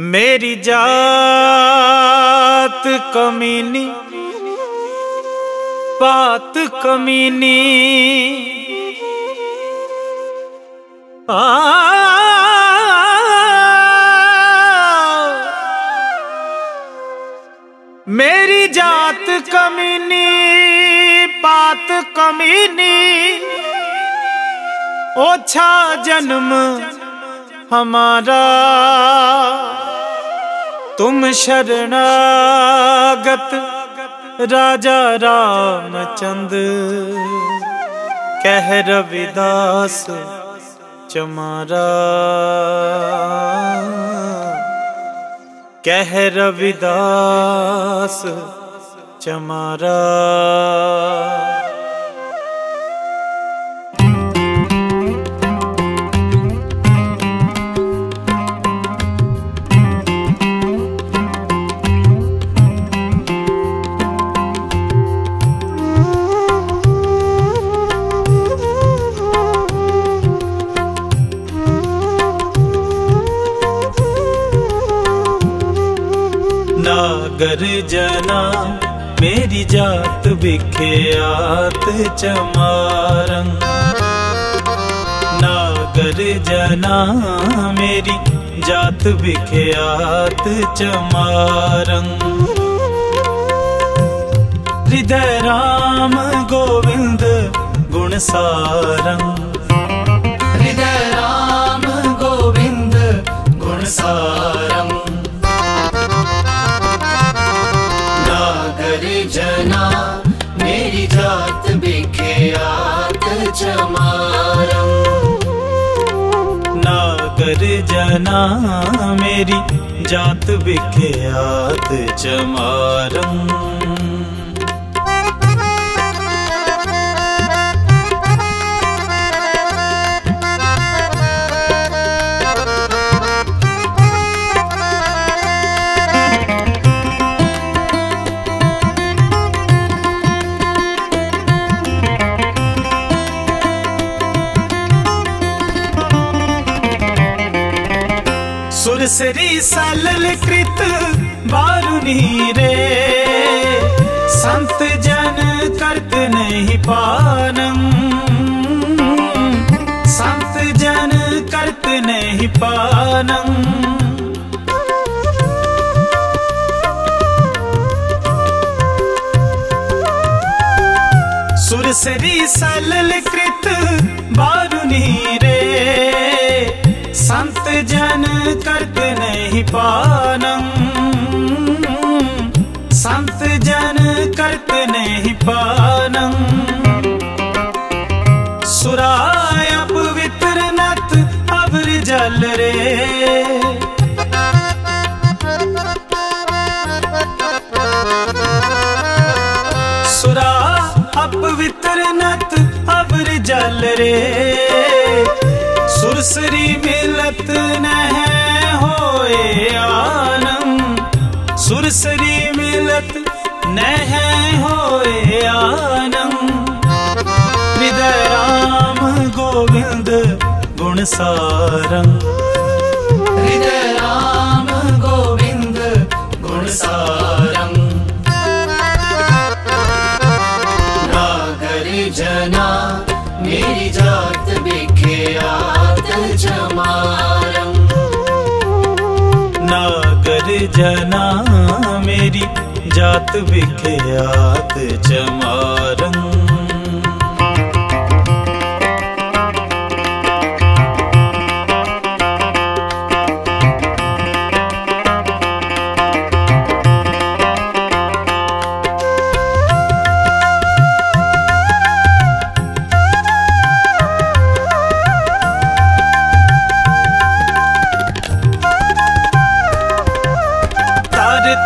मेरी जात कमीनी बात कमीनी। मेरी जात कमीनी बात कमीनी। ओछा जन्म हमारा। ਤੁਮ ਸ਼ਰਣਾਗਤ ਰਾਜਾ ਰਾਮਚੰਦ ਕਹਿ ਰਵਿਦਾਸ ਚਮਾਰਾ ਕਹਿ ਰਵਿਦਾਸ ਚਮਾਰਾ नागर जना मेरी जात विख्यात चमारंग नागर जना मेरी जात विख्यात चमारंग हृदय राम गोविंद गुण सारंग हृदय राम गोविंद गुण सारम नागर जना मेरी जात विख्यात चमारंग संत जन करत नहीं पानम। संत जन करत नहीं पानम। सुरसरी सलल कृत बारुनी रे संत जन करत नहीं पानम। संत जन करत नहीं पानम। सुराय पवित्र नत अबर जल रे। सुरा अपवित्र नत अबर जल रे। सुरसरी मिलत नह होए आनम। सुरसरी मिलत नह होए आनम हृदय राम गोविंद गुण सारंग। हृदय राम गोविंद गुण सारम नागर जना मेरी जात विख्यात चमारम नागर जना मेरी जात विख्यात चमारंग।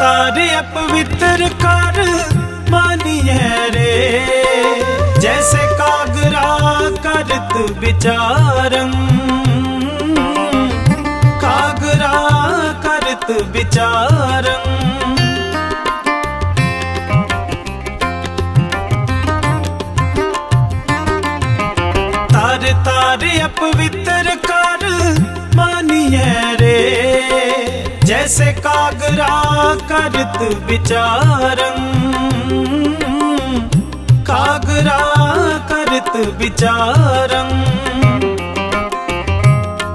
तार तार अपवित्र कर मानिए रे। जैसे कागरा करत विचारम। कागरा करत विचारम। तार तार अपवित्र कर मानिए रे। जैसे कागरा करत विचारं। कागरा करत विचारं।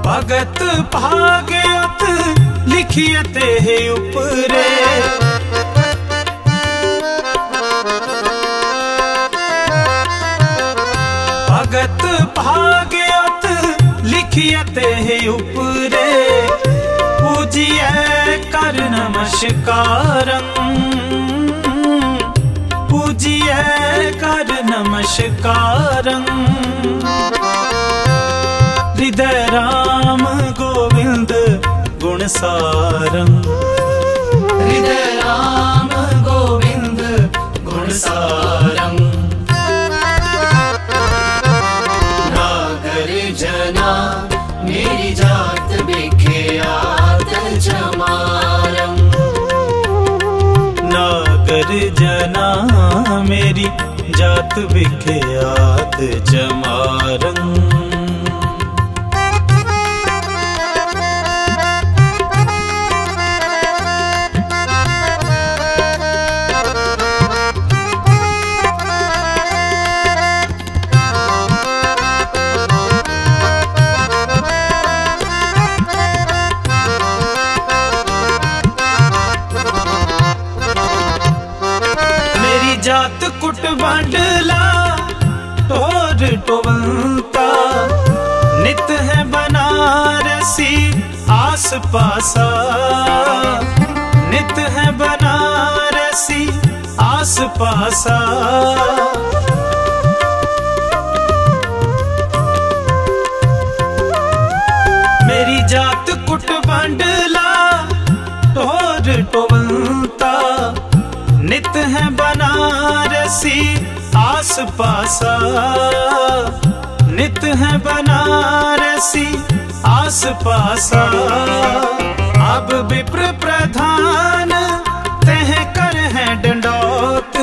भगत भाग्यत लिखियते है उपरे। भगत भाग्यत लिखियते है उपरे। पूजिए कर नमस्कारं पूजिए कर नमस्कारं हृदय राम गोविंद गुणसारं मेरी जात विख्यात जमारं आस पासा नित है बनारसी आस पासा मेरी जात कुट बांडला, टोर टोवंता नित है बनारसी आस पासा नित है बनारसी आस पासा अब विप्र प्रधान, तह कर है डंडौत।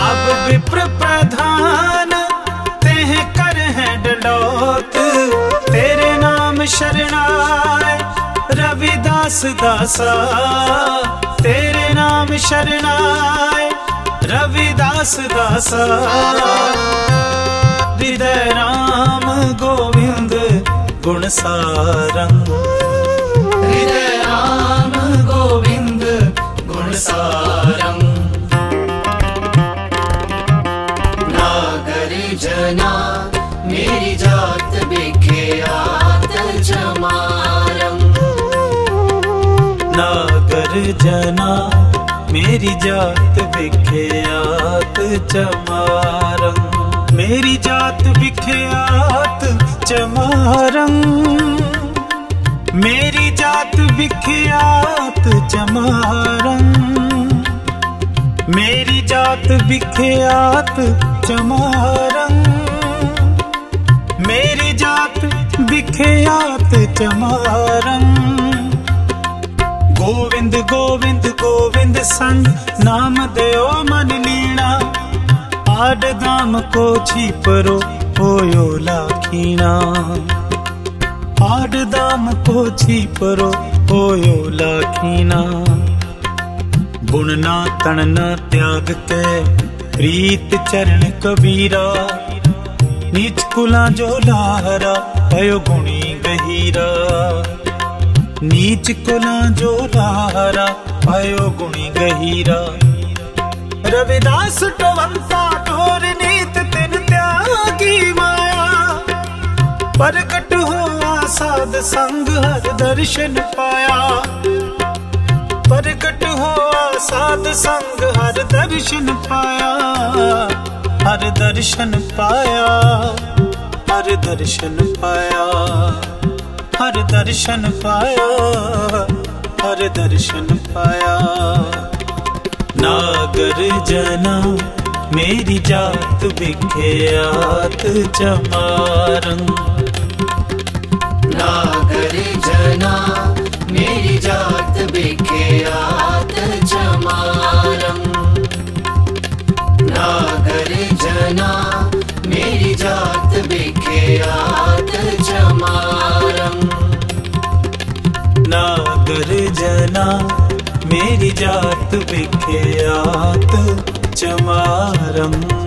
अब विप्र प्रधान, तेह कर है डलौत तेरे नाम शरणाय रविदास दासा, तेरे नाम शरणाय रविदास दासा। हृदय राम गोविंद गुणसारं हृदय राम गोविंद गुणसारम् नागर जना, मेरी जात विख्यात जमारम जना। मेरी जात विख्यात चमारं मेरी जात विख्यात चमारं मेरी जात विख्यात चमारं मेरी जात विख्यात चमारं मेरी जात विख्यात ਗੋਵਿੰਦ ਗੋਵਿੰਦ ਗੋਵਿੰਦ ਸੰਗ, ਨਾਮ ਦਿਓ ਮਨ ਲੀਣਾ। ਆਡ ਦਾਮ ਕੋ ਛੀਪਰੋ ਹੋਇਓ ਲਾਖੀਣਾ। ਆਡ ਦਾਮ ਕੋ ਛੀਪਰੋ ਹੋਇਓ ਲਾਖੀਣਾ। ਗੁਣ ਨਾ ਤਣ ਨਾ ਤਿਆਗ ਕੇ ਪ੍ਰੀਤ ਚਰਨ ਕਬੀਰਾ। ਨੀਚ ਕੁਲਾ ਜੋ ਲਾਹਰਾ ਭਇਓ ਗੁਣੀ ਗਹੀਰਾ। नीच कुला जो लाहरा भयो गुणी गहीरा रविदास टोवंता ढोर नीत तिन त्यागी माया प्रकट हुआ साध संग हर दर्शन पाया प्रकट हुआ साध संग हर दर्शन पाया हर दर्शन पाया हर दर्शन पाया हर दर्शन पाया, हर दर्शन पाया। नागर जना, मेरी जात विख्यात चमारं नागर जना, मेरी जात विख्यात जमारम नागर जना, मेरी जात विख्यात चमारम नागर जना। मेरी जात विख्यात चमारम।